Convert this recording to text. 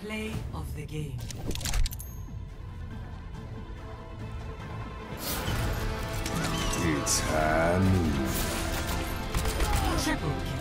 Play of the game. It's hand. Triple kill.